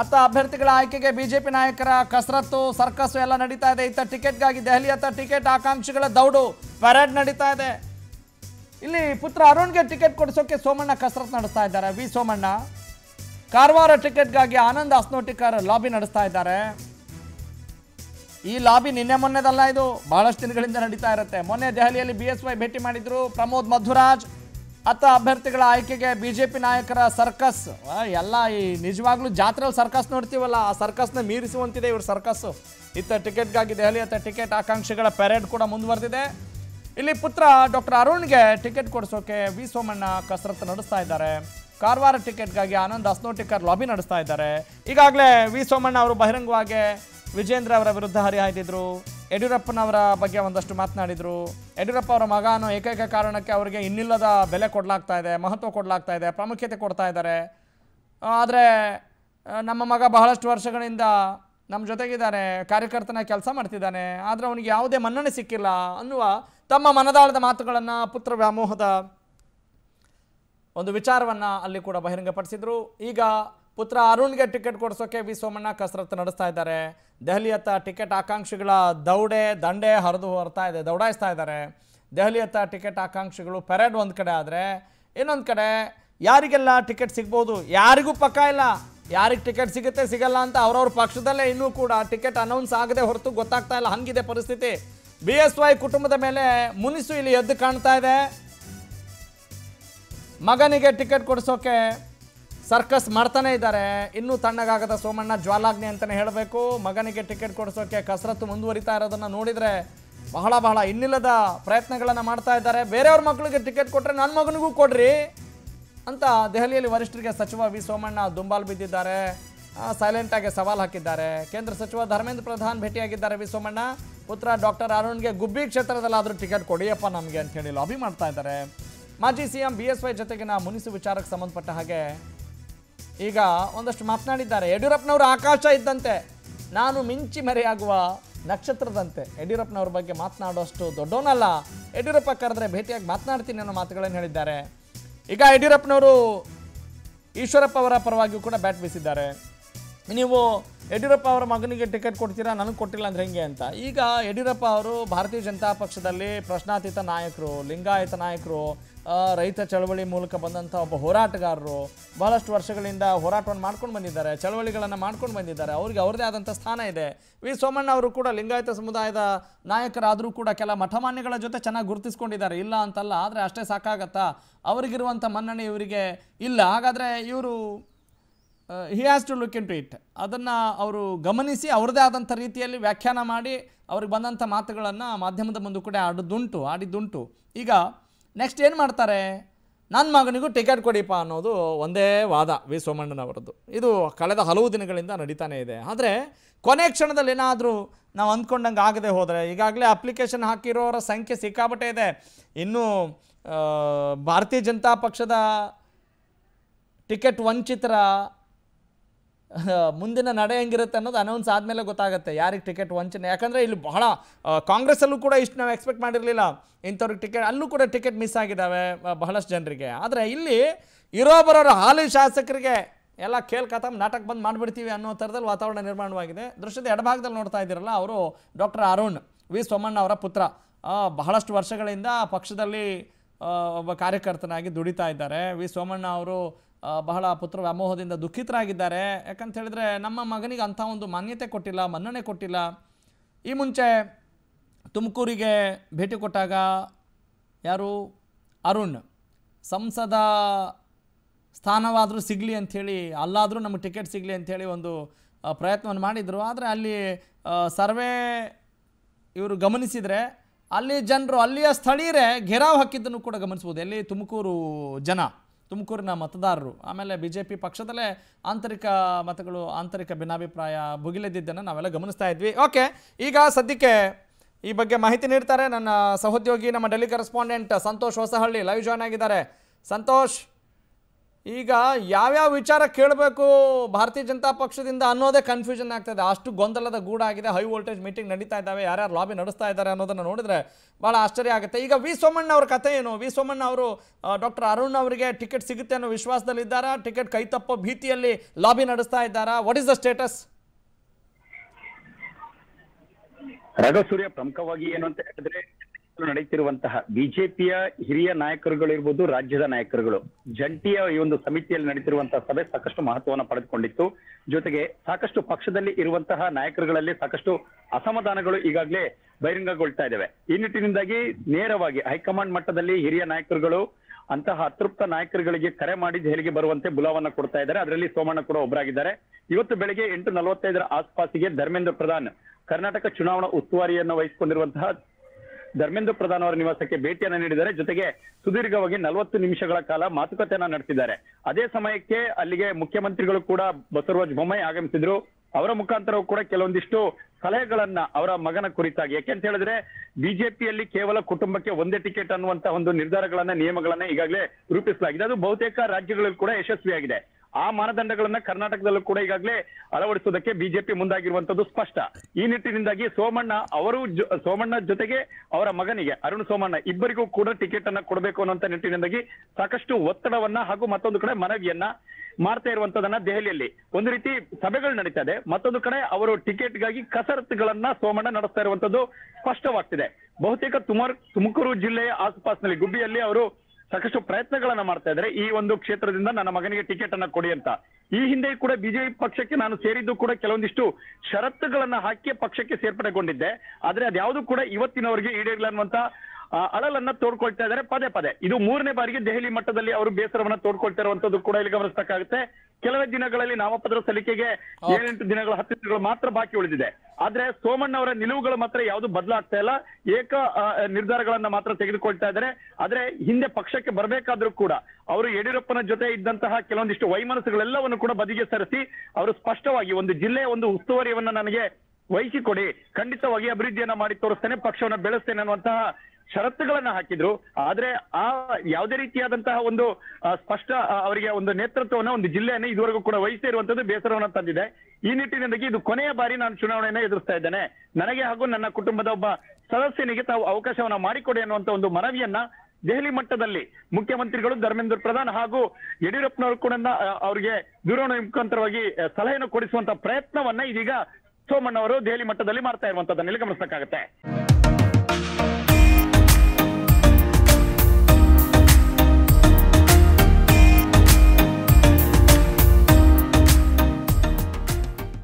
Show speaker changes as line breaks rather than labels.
ಅತ್ತ ಅಭ್ಯರ್ಥಿಗಳ ಆಯ್ಕೆಗೆ ಬಿಜೆಪಿ ನಾಯಕರ ಕಸರತ್ತು, ಸರ್ಕಸ್ ಎಲ್ಲ ನಡೀತಾ ಇದೆ. ಇತ್ತ ಟಿಕೆಟ್ಗಾಗಿ ದೆಹಲಿ ಅತ್ತ ಟಿಕೆಟ್ ಆಕಾಂಕ್ಷಿಗಳ ದೌಡು, ಪರೇಡ್ ನಡೀತಾ ಇದೆ. ಇಲ್ಲಿ ಪುತ್ರ ಅರುಣ್ಗೆ ಟಿಕೆಟ್ ಕೊಡಿಸೋಕೆ ಸೋಮಣ್ಣ ಕಸರತ್ತು ನಡೆಸ್ತಾ ಇದ್ದಾರೆ. ವಿ ಸೋಮಣ್ಣ, ಕಾರವಾರ ಟಿಕೆಟ್ಗಾಗಿ ಆನಂದ್ ಅಸ್ನೋಟಿಕರ್ ಲಾಬಿ ನಡೆಸ್ತಾ ಇದ್ದಾರೆ. ಈ ಲಾಬಿ ನಿನ್ನೆ ಮೊನ್ನೆದಲ್ಲ ಇದು. ಬಹಳಷ್ಟು ದಿನಗಳಿಂದ ನಡೀತಾ ಇರುತ್ತೆ. ಮೊನ್ನೆ ದೆಹಲಿಯಲ್ಲಿ ಬಿ ಭೇಟಿ ಮಾಡಿದ್ರು ಪ್ರಮೋದ್ ಮಧುರಾಜ್. ಅತ್ತ ಅಭ್ಯರ್ಥಿಗಳ ಆಯ್ಕೆಗೆ ಬಿಜೆಪಿ ನಾಯಕರ ಸರ್ಕಸ್. ಎಲ್ಲ ಈ ನಿಜವಾಗ್ಲೂ ಜಾತ್ರೆಯಲ್ಲಿ ಸರ್ಕಸ್ ನೋಡ್ತೀವಲ್ಲ, ಆ ಸರ್ಕಸ್ನ ಮೀರಿಸುವಂತಿದೆ ಇವ್ರ ಸರ್ಕಸ್ಸು. ಇತ್ತ ಟಿಕೆಟ್ಗಾಗಿ ದೆಹಲಿ ಅಥವಾ ಟಿಕೆಟ್ ಆಕಾಂಕ್ಷಿಗಳ ಪೆರೇಡ್ ಕೂಡ ಮುಂದುವರೆದಿದೆ. ಇಲ್ಲಿ ಪುತ್ರ ಡಾಕ್ಟರ್ ಅರುಣ್ಗೆ ಟಿಕೆಟ್ ಕೊಡಿಸೋಕೆ ವಿ ಸೋಮಣ್ಣ ಕಸರತ್ತು ನಡೆಸ್ತಾ ಇದ್ದಾರೆ. ಕಾರವಾರ ಟಿಕೆಟ್ಗಾಗಿ ಆನಂದ್ ಅಸ್ನೋಟಿಕರ್ ಲಾಬಿ ನಡೆಸ್ತಾ ಇದ್ದಾರೆ. ಈಗಾಗಲೇ ವಿ ಸೋಮಣ್ಣ ಅವರು ಬಹಿರಂಗವಾಗಿ ವಿಜೇಂದ್ರ ಅವರ ವಿರುದ್ಧ ಹರಿಹಾಯ್ದಿದ್ರು. ಯಡಿಯೂರಪ್ಪನವರ ಬಗ್ಗೆ ಒಂದಷ್ಟು ಮಾತನಾಡಿದರು. ಯಡಿಯೂರಪ್ಪ ಅವರ ಮಗ ಅನ್ನೋ ಏಕೈಕ ಕಾರಣಕ್ಕೆ ಅವರಿಗೆ ಇನ್ನಿಲ್ಲದ ಬೆಲೆ ಕೊಡಲಾಗ್ತಾ ಇದೆ, ಮಹತ್ವ ಕೊಡಲಾಗ್ತಾ ಇದೆ, ಪ್ರಾಮುಖ್ಯತೆ ಕೊಡ್ತಾ ಇದ್ದಾರೆ. ಆದರೆ ನಮ್ಮ ಮಗ ಬಹಳಷ್ಟು ವರ್ಷಗಳಿಂದ ನಮ್ಮ ಜೊತೆಗಿದ್ದಾನೆ, ಕಾರ್ಯಕರ್ತನ ಕೆಲಸ ಮಾಡ್ತಿದ್ದಾನೆ, ಆದರೆ ಅವನಿಗೆ ಯಾವುದೇ ಮನ್ನಣೆ ಸಿಕ್ಕಿಲ್ಲ ಅನ್ನುವ ತಮ್ಮ ಮನದಾಳದ ಮಾತುಗಳನ್ನು ಪುತ್ರ ವ್ಯಾಮೋಹದ ಒಂದು ವಿಚಾರವನ್ನು ಅಲ್ಲಿ ಕೂಡ ಬಹಿರಂಗಪಡಿಸಿದ್ರು. ಈಗ ಪುತ್ರ ಅರುಣ್ಗೆ ಟಿಕೆಟ್ ಕೊಡಿಸೋಕೆ ವಿ ಸೋಮಣ್ಣ ಕಸರತ್ತು ನಡೆಸ್ತಾ ಇದ್ದಾರೆ. ದೆಹಲಿಯತ್ತ ಟಿಕೆಟ್ ಆಕಾಂಕ್ಷಿಗಳ ದೌಡೆ, ದಂಡೆ ಹರಿದು ಹೊರತಾ ಇದೆ, ದೌಡಾಯಿಸ್ತಾ ಇದ್ದಾರೆ. ದೆಹಲಿಯತ್ತ ಟಿಕೆಟ್ ಆಕಾಂಕ್ಷಿಗಳು ಪೆರೇಡ್ ಒಂದು ಕಡೆ ಆದರೆ, ಇನ್ನೊಂದು ಕಡೆ ಯಾರಿಗೆಲ್ಲ ಟಿಕೆಟ್ ಸಿಗ್ಬೋದು? ಯಾರಿಗೂ ಪಕ್ಕ ಇಲ್ಲ. ಯಾರಿಗೆ ಟಿಕೆಟ್ ಸಿಗುತ್ತೆ, ಸಿಗಲ್ಲ ಅಂತ ಅವ್ರವ್ರ ಪಕ್ಷದಲ್ಲೇ ಇನ್ನೂ ಕೂಡ ಟಿಕೆಟ್ ಅನೌನ್ಸ್ ಆಗದೆ ಹೊರತು ಗೊತ್ತಾಗ್ತಾ ಇಲ್ಲ. ಹಂಗಿದೆ ಪರಿಸ್ಥಿತಿ. ಬಿ ಎಸ್ ವೈ ಕುಟುಂಬದ ಮೇಲೆ ಮುನಿಸು ಇಲ್ಲಿ ಎದ್ದು ಕಾಣ್ತಾ ಇದೆ. ಮಗನಿಗೆ ಟಿಕೆಟ್ ಕೊಡಿಸೋಕೆ ಸರ್ಕಸ್ ಮಾಡ್ತಾನೆ ಇದ್ದಾರೆ. ಇನ್ನೂ ತಣ್ಣಗಾಗದ ಸೋಮಣ್ಣ ಜ್ವಾಲಾಗ್ನಿ ಅಂತಲೇ ಹೇಳಬೇಕು. ಮಗನಿಗೆ ಟಿಕೆಟ್ ಕೊಡಿಸೋಕೆ ಕಸರತ್ತು ಮುಂದುವರಿತಾ ಇರೋದನ್ನು ನೋಡಿದರೆ ಬಹಳ ಬಹಳ ಇನ್ನಿಲ್ಲದ ಪ್ರಯತ್ನಗಳನ್ನು ಮಾಡ್ತಾ ಇದ್ದಾರೆ. ಬೇರೆಯವ್ರ ಮಕ್ಕಳಿಗೆ ಟಿಕೆಟ್ ಕೊಟ್ಟರೆ ನನ್ನ ಮಗನಿಗೂ ಕೊಡ್ರಿ ಅಂತ ದೆಹಲಿಯಲ್ಲಿ ವರಿಷ್ಠರಿಗೆ ಸಚಿವ ವಿ ಸೋಮಣ್ಣ ದುಂಬಾಲು ಬಿದ್ದಿದ್ದಾರೆ. ಸೈಲೆಂಟಾಗಿ ಸವಾಲು ಹಾಕಿದ್ದಾರೆ. ಕೇಂದ್ರ ಸಚಿವ ಧರ್ಮೇಂದ್ರ ಪ್ರಧಾನ್ ಭೇಟಿಯಾಗಿದ್ದಾರೆ ವಿ ಸೋಮಣ್ಣ. ಪುತ್ರ ಡಾಕ್ಟರ್ ಅರುಣ್ಗೆ ಗುಬ್ಬಿ ಕ್ಷೇತ್ರದಲ್ಲಾದರೂ ಟಿಕೆಟ್ ಕೊಡಿಯಪ್ಪ ನಮಗೆ ಅಂತ ಹೇಳಿ ಲಾಬಿ ಮಾಡ್ತಾ ಇದ್ದಾರೆ. ಮಾಜಿ ಸಿಎಂ ಬಿ ಎಸ್ ವೈ ಜೊತೆಗಿನ ಮುನಿಸು ವಿಚಾರಕ್ಕೆ ಸಂಬಂಧಪಟ್ಟ ಹಾಗೆ ಈಗ ಒಂದಷ್ಟು ಮಾತನಾಡಿದ್ದಾರೆ. ಯಡಿಯೂರಪ್ಪನವರು ಆಕಾಶ ಇದ್ದಂತೆ, ನಾನು ಮಿಂಚಿ ಮರೆಯಾಗುವ ನಕ್ಷತ್ರದಂತೆ. ಯಡಿಯೂರಪ್ಪನವ್ರ ಬಗ್ಗೆ ಮಾತನಾಡುವಷ್ಟು ದೊಡ್ಡವನಲ್ಲ. ಯಡಿಯೂರಪ್ಪ ಕರೆದ್ರೆ ಭೇಟಿಯಾಗಿ ಮಾತನಾಡ್ತೀನಿ ಅನ್ನೋ ಮಾತುಗಳನ್ನು ಹೇಳಿದ್ದಾರೆ. ಈಗ ಯಡಿಯೂರಪ್ಪನವರು ಈಶ್ವರಪ್ಪ ಅವರ ಪರವಾಗಿಯೂ ಕೂಡ ಬ್ಯಾಟ್ ಬೀಸಿದ್ದಾರೆ. ನೀವು ಯಡಿಯೂರಪ್ಪ ಅವರ ಮಗನಿಗೆ ಟಿಕೆಟ್ ಕೊಡ್ತೀರಾ? ನನಗೆ ಕೊಟ್ಟಿಲ್ಲ ಅಂದ್ರೆ ಹೆಂಗೆ ಅಂತ. ಈಗ ಯಡಿಯೂರಪ್ಪ ಅವರು ಭಾರತೀಯ ಜನತಾ ಪಕ್ಷದಲ್ಲಿ ಪ್ರಶ್ನಾತೀತ ನಾಯಕರು, ಲಿಂಗಾಯತ ನಾಯಕರು ರೈತ ಚಳವಳಿ ಮೂಲಕ ಬಂದಂಥ ಒಬ್ಬ ಹೋರಾಟಗಾರರು ಬಹಳಷ್ಟು ವರ್ಷಗಳಿಂದ ಹೋರಾಟವನ್ನು ಮಾಡ್ಕೊಂಡು ಬಂದಿದ್ದಾರೆ, ಚಳವಳಿಗಳನ್ನು ಮಾಡ್ಕೊಂಡು ಬಂದಿದ್ದಾರೆ. ಅವ್ರಿಗೆ ಅವ್ರದ್ದೇ ಆದಂಥ ಸ್ಥಾನ ಇದೆ. ವಿ. ಸೋಮಣ್ಣ ಅವರು ಕೂಡ ಲಿಂಗಾಯತ ಸಮುದಾಯದ ನಾಯಕರಾದರೂ ಕೂಡ ಕೆಲ ಮಠಮಾನ್ಯಗಳ ಜೊತೆ ಚೆನ್ನಾಗಿ ಗುರುತಿಸ್ಕೊಂಡಿದ್ದಾರೆ. ಇಲ್ಲ ಅಂತಲ್ಲ, ಆದರೆ ಅಷ್ಟೇ ಸಾಕಾಗತ್ತಾ? ಅವರಿಗಿರುವಂಥ ಮನ್ನಣೆ ಇವರಿಗೆ ಇಲ್ಲ. ಹಾಗಾದರೆ ಇವರು he has to look into it ಅದನ್ನು ಅವರು ಗಮನಿಸಿ ಅವ್ರದ್ದೇ ಆದಂಥ ರೀತಿಯಲ್ಲಿ ವ್ಯಾಖ್ಯಾನ ಮಾಡಿ ಅವ್ರಿಗೆ ಬಂದಂಥ ಮಾತುಗಳನ್ನು ಮಾಧ್ಯಮದ ಮುಂದೆ ಕೂಡ ಆಡಿದ್ದುಂಟು ಆಡಿದ್ದುಂಟು. ಈಗ ನೆಕ್ಸ್ಟ್ ಏನು ಮಾಡ್ತಾರೆ? ನನ್ನ ಮಗನಿಗೂ ಟಿಕೆಟ್ ಕೊಡಿಪ್ಪ ಅನ್ನೋದು ಒಂದೇ ವಾದ ವಿ ಸೋಮಣ್ಣನವರದ್ದು. ಇದು ಕಳೆದ ಹಲವು ದಿನಗಳಿಂದ ನಡೀತಾನೆ ಇದೆ. ಆದರೆ ಕೊನೆ ಕ್ಷಣದಲ್ಲಿ ಏನಾದರೂ ನಾವು ಅಂದ್ಕೊಂಡಂಗೆ ಆಗದೆ ಹೋದರೆ, ಈಗಾಗಲೇ ಅಪ್ಲಿಕೇಶನ್ ಹಾಕಿರೋರ ಸಂಖ್ಯೆ ಸಿಕ್ಕಾಪಟ್ಟೆ ಇದೆ. ಇನ್ನೂ ಭಾರತೀಯ ಜನತಾ ಪಕ್ಷದ ಟಿಕೆಟ್ ವಂಚಿತರ ಮುಂದಿನ ನಡೆ ಹೆಂಗಿರುತ್ತೆ ಅನ್ನೋದು ಅನೌನ್ಸ್ ಆದಮೇಲೆ ಗೊತ್ತಾಗುತ್ತೆ. ಯಾರಿಗೆ ಟಿಕೆಟ್ ವಂಚನೆ ಯಾಕಂದರೆ ಇಲ್ಲಿ ಬಹಳ ಕಾಂಗ್ರೆಸ್ಸಲ್ಲೂ ಕೂಡ ಇಷ್ಟು ನಾವು ಎಕ್ಸ್ಪೆಕ್ಟ್ ಮಾಡಿರಲಿಲ್ಲ. ಇಂಥವ್ರಿಗೆ ಟಿಕೆಟ್ ಅಲ್ಲೂ ಕೂಡ ಟಿಕೆಟ್ ಮಿಸ್ ಆಗಿದ್ದಾವೆ ಬಹಳಷ್ಟು ಜನರಿಗೆ. ಆದರೆ ಇಲ್ಲಿ ಇರೋ ಬರೋರು ಹಾಲಿ ಶಾಸಕರಿಗೆ ಎಲ್ಲ ಕೇಳ್ ಕಥಮ್ ನಾಟಕ ಬಂದು ಮಾಡಿಬಿಡ್ತೀವಿ ಅನ್ನೋ ಥರದಲ್ಲಿ ವಾತಾವರಣ ನಿರ್ಮಾಣವಾಗಿದೆ. ದೃಶ್ಯದ ಎಡಭಾಗದಲ್ಲಿ ನೋಡ್ತಾ ಇದ್ದೀರಲ್ಲ, ಅವರು ಡಾಕ್ಟರ್ ಅರುಣ್ ವಿ ಸೋಮಣ್ಣ ಅವರ ಪುತ್ರ. ಬಹಳಷ್ಟು ವರ್ಷಗಳಿಂದ ಪಕ್ಷದಲ್ಲಿ ಒಬ್ಬ ಕಾರ್ಯಕರ್ತನಾಗಿ ದುಡಿತಾ ಇದ್ದಾರೆ. ವಿ ಸೋಮಣ್ಣ ಅವರು ಬಹಳ ಪುತ್ರ ವ್ಯಾಮೋಹದಿಂದ ದುಃಖಿತರಾಗಿದ್ದಾರೆ. ಯಾಕಂತ ಹೇಳಿದ್ರೆ ನಮ್ಮ ಮಗನಿಗೆ ಅಂಥ ಒಂದು ಮಾನ್ಯತೆ ಕೊಟ್ಟಿಲ್ಲ, ಮನ್ನಣೆ ಕೊಟ್ಟಿಲ್ಲ. ಈ ಮುಂಚೆ ತುಮಕೂರಿಗೆ ಭೇಟಿ ಕೊಟ್ಟಾಗ ಯಾರು? ಅರುಣ್. ಸಂಸದ ಸ್ಥಾನವಾದರೂ ಸಿಗಲಿ ಅಂಥೇಳಿ, ಅಲ್ಲಾದರೂ ನಮಗೆ ಟಿಕೆಟ್ ಸಿಗಲಿ ಅಂಥೇಳಿ ಒಂದು ಪ್ರಯತ್ನವನ್ನು ಮಾಡಿದರು. ಆದರೆ ಅಲ್ಲಿ ಸರ್ವೆ ಇವರು ಗಮನಿಸಿದರೆ ಅಲ್ಲಿ ಜನರು ಅಲ್ಲಿಯ ಸ್ಥಳೀಯರೇ ಘೇರಾವ್ ಹಾಕಿದ್ದನ್ನು ಕೂಡ ಗಮನಿಸ್ಬೋದು. ಎಲ್ಲಿ? ತುಮಕೂರು ಜನ. ತುಮಕೂರಿನ ಮತದಾರರು. ಆಮೇಲೆ ಬಿ ಜೆ ಪಿ ಪಕ್ಷದಲ್ಲೇ ಆಂತರಿಕ ಮತಗಳು, ಆಂತರಿಕ ಭಿನ್ನಾಭಿಪ್ರಾಯ ಭುಗಿಲೆದಿದ್ದನ್ನು ನಾವೆಲ್ಲ ಗಮನಿಸ್ತಾ ಇದ್ವಿ. ಓಕೆ ಈಗ ಸದ್ಯಕ್ಕೆ ಈ ಬಗ್ಗೆ ಮಾಹಿತಿ ನೀಡ್ತಾರೆ ನನ್ನ ಸಹೋದ್ಯೋಗಿ, ನಮ್ಮ Delhi correspondent Santosh Hosahalli live join ಆಗಿದ್ದಾರೆ. ಸಂತೋಷ್ ಈಗ ಯಾವ್ಯಾವ ವಿಚಾರ ಕೇಳಬೇಕು ಭಾರತೀಯ ಜನತಾ ಪಕ್ಷದಿಂದ ಅನ್ನೋದೇ ಕನ್ಫ್ಯೂಷನ್ ಆಗ್ತದೆ. ಅಷ್ಟು ಗೊಂದಲದ ಗೂಡಾಗಿದೆ. ಹೈ ವೋಲ್ಟೇಜ್ ಮೀಟಿಂಗ್ ನಡೀತಾ ಇದ್ದಾವೆ. ಯಾರ್ಯಾರು ಲಾಬಿ ನಡೆಸ್ತಾ ಇದ್ದಾರೆ ಅನ್ನೋದನ್ನು ನೋಡಿದ್ರೆ ಭಾಳ ಆಶ್ಚರ್ಯ ಆಗುತ್ತೆ. ಈಗ ವಿ ಸೋಮಣ್ಣ ಅವ್ರ ಕಥೆ ಏನು? ವಿ ಸೋಮಣ್ಣ ಅವರು ಡಾಕ್ಟರ್ ಅರುಣ್ ಅವರಿಗೆ ಟಿಕೆಟ್ ಸಿಗುತ್ತೆ ಅನ್ನೋ ವಿಶ್ವಾಸದಲ್ಲಿದ್ದಾರಾ ಟಿಕೆಟ್ ಕೈ ತಪ್ಪೋ ಭೀತಿಯಲ್ಲಿ ಲಾಬಿ ನಡೆಸ್ತಾ ಇದ್ದಾರಾ? What is the status
Raghava Surya ಪ್ರಮುಖವಾಗಿ ಏನು ಅಂತ ಹೇಳಿದ್ರೆ ನಡೆಯುತ್ತಿರುವಂತಹ ಬಿಜೆಪಿಯ ಹಿರಿಯ ನಾಯಕರುಗಳಿರ್ಬೋದು ರಾಜ್ಯದ ನಾಯಕರುಗಳು. ಜಂಟಿಯ ಈ ಒಂದು ಸಮಿತಿಯಲ್ಲಿ ನಡೀತಿರುವಂತಹ ಸಭೆ ಸಾಕಷ್ಟು ಮಹತ್ವವನ್ನು ಪಡೆದುಕೊಂಡಿತ್ತು. ಜೊತೆಗೆ ಸಾಕಷ್ಟು ಪಕ್ಷದಲ್ಲಿ ಇರುವಂತಹ ನಾಯಕರುಗಳಲ್ಲಿ ಸಾಕಷ್ಟು ಅಸಮಾಧಾನಗಳು ಈಗಾಗಲೇ ಬಹಿರಂಗಗೊಳ್ತಾ ಇದ್ದಾವೆ. ಈ ನಿಟ್ಟಿನಿಂದಾಗಿ ನೇರವಾಗಿ ಹೈಕಮಾಂಡ್ ಮಟ್ಟದಲ್ಲಿ ಹಿರಿಯ ನಾಯಕರುಗಳು, ಅಂತಹ ಅತೃಪ್ತ ನಾಯಕರುಗಳಿಗೆ ಕರೆ ಮಾಡಿ ದೆಹಲಿಗೆ ಬರುವಂತೆ ಬುಲಾವನ್ನ ಕೊಡ್ತಾ ಇದ್ದಾರೆ. ಅದರಲ್ಲಿ ಸೋಮಣ್ಣ ಕೂಡ ಒಬ್ಬರಾಗಿದ್ದಾರೆ. ಇವತ್ತು ಬೆಳಗ್ಗೆ ಎಂಟು ನಲವತ್ತೈದರ ಆಸ್ಪಾಸಿಗೆ ಧರ್ಮೇಂದ್ರ ಪ್ರಧಾನ್ ಕರ್ನಾಟಕ ಚುನಾವಣಾ ಉಸ್ತುವಾರಿಯನ್ನು ವಹಿಸಿಕೊಂಡಿರುವಂತಹ ಧರ್ಮೇಂದ್ರ ಪ್ರಧಾನ್ ಅವರ ನಿವಾಸಕ್ಕೆ ಭೇಟಿಯನ್ನ ನೀಡಿದ್ದಾರೆ. ಜೊತೆಗೆ ಸುದೀರ್ಘವಾಗಿ ನಲವತ್ತು ನಿಮಿಷಗಳ ಕಾಲ ಮಾತುಕತೆಯನ್ನ ನಡೆಸಿದ್ದಾರೆ. ಅದೇ ಸಮಯಕ್ಕೆ ಅಲ್ಲಿಗೆ ಮುಖ್ಯಮಂತ್ರಿಗಳು ಕೂಡ ಬಸವರಾಜ ಬೊಮ್ಮಾಯಿ ಆಗಮಿಸಿದ್ರು. ಅವರ ಮುಖಾಂತರವೂ ಕೂಡ ಕೆಲವೊಂದಿಷ್ಟು ಸಲಹೆಗಳನ್ನ ಅವರ ಮಗನ ಕುರಿತಾಗಿ. ಯಾಕೆಂತ ಹೇಳಿದ್ರೆ, ಬಿಜೆಪಿಯಲ್ಲಿ ಕೇವಲ ಕುಟುಂಬಕ್ಕೆ ಒಂದೇ ಟಿಕೆಟ್ ಅನ್ನುವಂತಹ ಒಂದು ನಿರ್ಧಾರಗಳನ್ನ, ನಿಯಮಗಳನ್ನ ಈಗಾಗಲೇ ರೂಪಿಸಲಾಗಿದೆ. ಅದು ಬಹುತೇಕ ರಾಜ್ಯಗಳಲ್ಲಿ ಕೂಡ ಯಶಸ್ವಿಯಾಗಿದೆ. ಆ ಮಾನದಂಡಗಳನ್ನ ಕರ್ನಾಟಕದಲ್ಲೂ ಕೂಡ ಈಗಾಗಲೇ ಅಳವಡಿಸುವುದಕ್ಕೆ ಬಿಜೆಪಿ ಮುಂದಾಗಿರುವಂತದ್ದು ಸ್ಪಷ್ಟ. ಈ ನಿಟ್ಟಿನಿಂದಾಗಿ ಸೋಮಣ್ಣ ಅವರು ಸೋಮಣ್ಣ ಜೊತೆಗೆ ಅವರ ಮಗನಿಗೆ, ಅರುಣ್ ಸೋಮಣ್ಣ ಇಬ್ಬರಿಗೂ ಕೂಡ ಟಿಕೆಟ್ ಅನ್ನ ಕೊಡಬೇಕು ಅನ್ನುವಂತ ನಿಟ್ಟಿನಿಂದಾಗಿ ಸಾಕಷ್ಟು ಒತ್ತಡವನ್ನ ಹಾಗೂ ಮತ್ತೊಂದು ಕಡೆ ಮನವಿಯನ್ನ ಮಾಡ್ತಾ ಇರುವಂತದನ್ನ ದೆಹಲಿಯಲ್ಲಿ. ಒಂದು ರೀತಿ ಸಭೆಗಳು ನಡೀತಾ ಇದೆ. ಮತ್ತೊಂದು ಕಡೆ ಅವರು ಟಿಕೆಟ್ಗಾಗಿ ಕಸರತ್ತುಗಳನ್ನ ಸೋಮಣ್ಣ ನಡೆಸ್ತಾ ಇರುವಂತದ್ದು ಸ್ಪಷ್ಟವಾಗ್ತಿದೆ. ಬಹುತೇಕ ತುಮರ್, ತುಮಕೂರು ಜಿಲ್ಲೆಯ ಆಸುಪಾಸಿನಲ್ಲಿ, ಗುಬ್ಬಿಯಲ್ಲಿ ಅವರು ಸಾಕಷ್ಟು ಪ್ರಯತ್ನಗಳನ್ನ ಮಾಡ್ತಾ ಇದ್ದಾರೆ. ಈ ಒಂದು ಕ್ಷೇತ್ರದಿಂದ ನನ್ನ ಮಗನಿಗೆ ಟಿಕೆಟ್ ಅನ್ನ ಕೊಡಿ ಅಂತ. ಈ ಹಿಂದೆ ಕೂಡ ಬಿಜೆಪಿ ಪಕ್ಷಕ್ಕೆ ನಾನು ಸೇರಿದ್ದು ಕೂಡ ಕೆಲವೊಂದಿಷ್ಟು ಷರತ್ತುಗಳನ್ನ ಹಾಕಿ ಪಕ್ಷಕ್ಕೆ ಸೇರ್ಪಡೆಗೊಂಡಿದ್ದೆ. ಆದ್ರೆ ಅದ್ಯಾವುದು ಕೂಡ ಇವತ್ತಿನವರೆಗೆ ಈಡೇರಿಲ್ಲ ಅನ್ನುವಂತ ಅಳಲನ್ನ ತೋಡ್ಕೊಳ್ತಾ ಇದ್ದಾರೆ ಪದೇ ಪದೇ. ಇದು ಮೂರನೇ ಬಾರಿಗೆ ದೆಹಲಿ ಮಟ್ಟದಲ್ಲಿ ಅವರು ಬೇಸರವನ್ನ ತೋಡ್ಕೊಳ್ತಾ ಇರುವಂತದ್ದು ಕೂಡ ಇಲ್ಲಿ ಗಮನಿಸಬೇಕಾಗುತ್ತೆ ಕೆಲವೇ ದಿನಗಳಲ್ಲಿ ನಾಮಪತ್ರ ಸಲ್ಲಿಕೆಗೆ ಏಳೆಂಟು ದಿನಗಳ ಹತ್ತು ದಿನಗಳು ಮಾತ್ರ ಬಾಕಿ ಉಳಿದಿದೆ. ಆದ್ರೆ ಸೋಮಣ್ಣ ಅವರ ನಿಲುವುಗಳು ಮಾತ್ರ ಯಾವುದು ಬದಲಾಗ್ತಾ ಇಲ್ಲ. ಏಕ ನಿರ್ಧಾರಗಳನ್ನ ಮಾತ್ರ ತೆಗೆದುಕೊಳ್ತಾ ಇದ್ದಾರೆ. ಆದ್ರೆ ಹಿಂದೆ ಪಕ್ಷಕ್ಕೆ ಬರಬೇಕಾದ್ರೂ ಕೂಡ ಅವರು ಯಡಿಯೂರಪ್ಪನ ಜೊತೆ ಇದ್ದಂತಹ ಕೆಲವೊಂದಿಷ್ಟು ವೈಮನಸ್ಸುಗಳೆಲ್ಲವನ್ನು ಕೂಡ ಬದಿಗೆ ಸರಿಸಿ ಅವರು ಸ್ಪಷ್ಟವಾಗಿ ಒಂದು ಜಿಲ್ಲೆಯ ಒಂದು ಉಸ್ತುವಾರಿಯನ್ನ ನನಗೆ ವಹಿಸಿಕೊಡಿ ಖಂಡಿತವಾಗಿ ಅಭಿವೃದ್ಧಿಯನ್ನ ಮಾಡಿ ತೋರಿಸ್ತೇನೆ ಪಕ್ಷವನ್ನ ಬೆಳೆಸ್ತೇನೆ ಅನ್ನುವಂತಹ ಷರತ್ತುಗಳನ್ನ ಹಾಕಿದ್ರು. ಆದ್ರೆ ಆ ಯಾವುದೇ ರೀತಿಯಾದಂತಹ ಒಂದು ಸ್ಪಷ್ಟ ಅವರಿಗೆ ಒಂದು ನೇತೃತ್ವವನ್ನ ಒಂದು ಜಿಲ್ಲೆಯನ್ನ ಇದುವರೆಗೂ ಕೂಡ ವಹಿಸ್ತಾ ಇರುವಂತದ್ದು ಬೇಸರವನ್ನ ತಂದಿದೆ. ಈ ನಿಟ್ಟಿನಿಂದಾಗಿ ಇದು ಕೊನೆಯ ಬಾರಿ ನಾನು ಚುನಾವಣೆಯನ್ನ ಎದುರಿಸ್ತಾ ಇದ್ದೇನೆ. ನನಗೆ ಹಾಗೂ ನನ್ನ ಕುಟುಂಬದ ಒಬ್ಬ ಸದಸ್ಯನಿಗೆ ತಾವು ಅವಕಾಶವನ್ನ ಮಾಡಿಕೊಡಿ ಅನ್ನುವಂತ ಒಂದು ಮನವಿಯನ್ನ ದೆಹಲಿ ಮಟ್ಟದಲ್ಲಿ ಮುಖ್ಯಮಂತ್ರಿಗಳು ಧರ್ಮೇಂದ್ರ ಪ್ರಧಾನ್ ಹಾಗೂ ಯಡಿಯೂರಪ್ಪನವರು ಕೂಡ ಅವರಿಗೆ ದೂರವಾಣಿ ಮುಖಾಂತರವಾಗಿ ಸಲಹೆಯನ್ನು ಕೊಡಿಸುವಂತ ಪ್ರಯತ್ನವನ್ನ ಇದೀಗ ಸೋಮಣ್ಣವರು ದೆಹಲಿ ಮಟ್ಟದಲ್ಲಿ ಮಾಡ್ತಾ ಇರುವಂತದ್ದನ್ನ